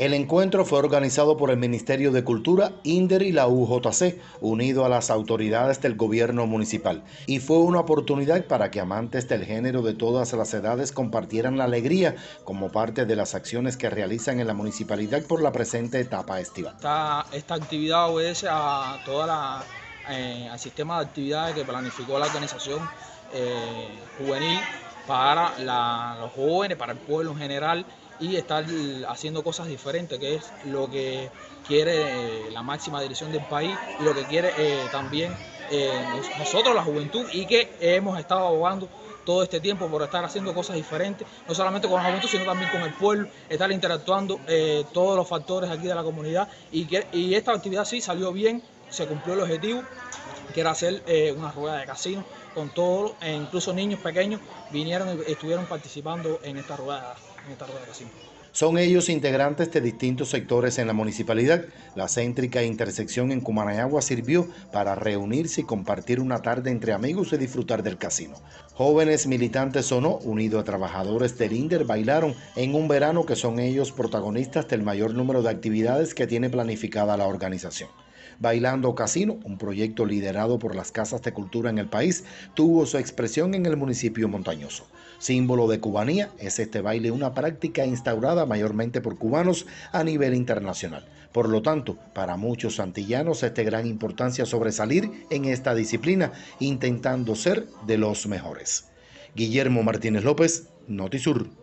El encuentro fue organizado por el Ministerio de Cultura, INDER y la UJC, unido a las autoridades del gobierno municipal, y fue una oportunidad para que amantes del género de todas las edades compartieran la alegría como parte de las acciones que realizan en la municipalidad por la presente etapa estival. Esta, actividad obedece a toda la, eh, sistema de actividades que planificó la organización eh, juvenil para los jóvenes, para el pueblo en general y estar haciendo cosas diferentes, que es lo que quiere eh, la máxima dirección del país y lo que quiere eh, también eh, nosotros, la juventud, y que hemos estado abogando todo este tiempo por estar haciendo cosas diferentes, no solamente con la juventud, sino también con el pueblo, estar interactuando todos los factores aquí de la comunidad y, que, y esta actividad sí salió bien, se cumplió el objetivo, que era hacer una rueda de casino con todos, e incluso niños pequeños vinieron y estuvieron participando en esta rueda son ellos integrantes de distintos sectores en la municipalidad. La céntrica intersección en Cumanayagua sirvió para reunirse y compartir una tarde entre amigos y disfrutar del casino. Jóvenes militantes o no, unidos a trabajadores del INDER, bailaron en un verano que son ellos protagonistas del mayor número de actividades que tiene planificada la organización. Bailando Casino, un proyecto liderado por las casas de cultura en el país, tuvo su expresión en el municipio montañoso. Símbolo de cubanía, es este baile una práctica instaurada mayormente por cubanos a nivel internacional. Por lo tanto, para muchos santillanos es de gran importancia sobresalir en esta disciplina, intentando ser de los mejores. Guillermo Martínez López, Notisur.